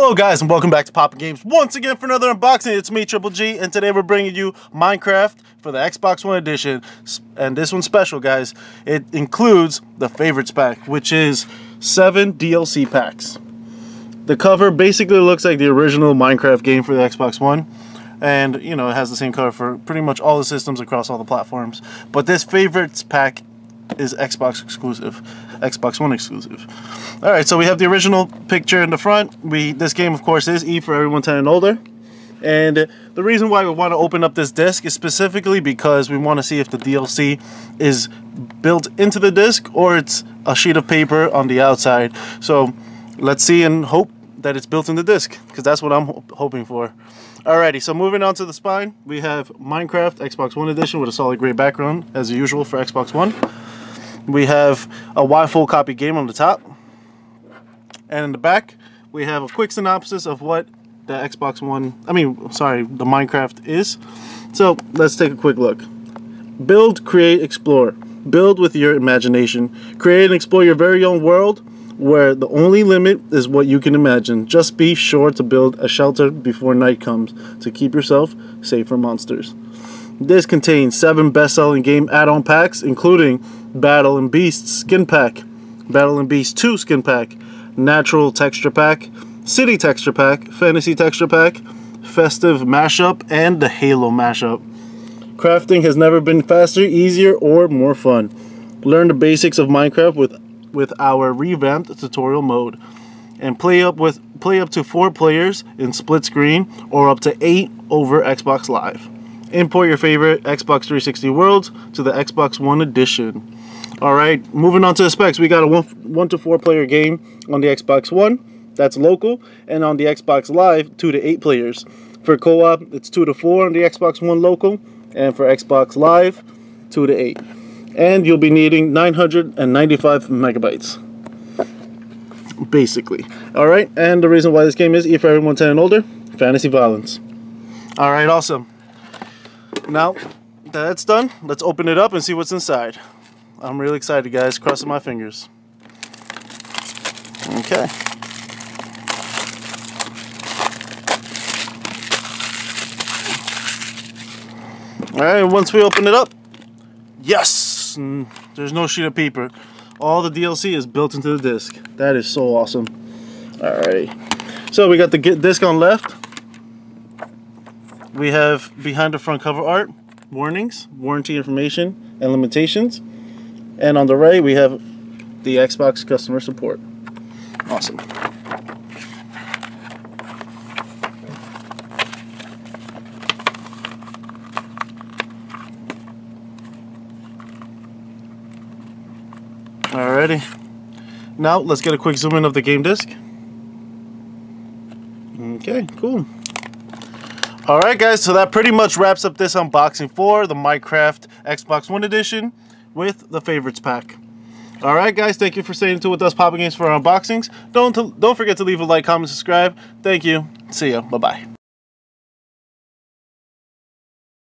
Hello guys and welcome back to POPnGAMES once again for another unboxing. It's me Triple G and today we're bringing you Minecraft for the Xbox One edition and this one's special guys. It includes the favorites pack which is 7 DLC packs. The cover basically looks like the original Minecraft game for the Xbox One and you know it has the same cover for pretty much all the systems across all the platforms but this favorites pack is Xbox exclusive, Xbox One exclusive. All right, so we have the original picture in the front. We this game, of course, is E for everyone 10 and older. And the reason why we want to open up this disc is specifically because we want to see if the DLC is built into the disc or it's a sheet of paper on the outside. So let's see and hope that it's built in the disc because that's what I'm ho hoping for. Alrighty, so moving on to the spine, we have Minecraft Xbox One Edition with a solid gray background as usual for Xbox One. We have a Y full copy game on the top. And in the back, we have a quick synopsis of what the Xbox One, I mean, sorry, the Minecraft is. So let's take a quick look. Build, create, explore. Build with your imagination. Create and explore your very own world where the only limit is what you can imagine. Just be sure to build a shelter before night comes to keep yourself safe from monsters. This contains seven best-selling game add-on packs, including Battle and Beast Skin Pack, Battle and Beast 2 Skin Pack, Natural Texture Pack, City Texture Pack, Fantasy Texture Pack, Festive Mashup, and the Halo Mashup. Crafting has never been faster, easier, or more fun. Learn the basics of Minecraft with with our revamped tutorial mode and play up with play up to 4 players in split screen or up to 8 over Xbox Live. Import your favorite Xbox 360 worlds to the Xbox One edition. Alright, moving on to the specs. We got a 1, one to 4 player game on the Xbox One. That's local. And on the Xbox Live, 2 to 8 players. For co-op, it's 2 to 4 on the Xbox One local. And for Xbox Live, 2 to 8. And you'll be needing 995 megabytes basically. Alright, and the reason why this game is E for everyone 10 and older, fantasy violence. Alright, awesome. Now that's done, let's open it up and see what's inside. I'm really excited, guys. Crossing my fingers. Okay. Alright, once we open it up, yes! Mm, there's no sheet of paper. All the DLC is built into the disc. That is so awesome. Alright. So we got the disc on left we have behind the front cover art, warnings, warranty information, and limitations. And on the right, we have the Xbox customer support. Awesome. Alrighty. Now, let's get a quick zoom in of the game disc. Okay, cool. Alright guys, so that pretty much wraps up this unboxing for the Minecraft Xbox One Edition with the favorites pack. Alright guys, thank you for staying tuned with us POPnGAMES for our unboxings. Don't, don't forget to leave a like, comment, subscribe. Thank you. See ya. Bye-bye.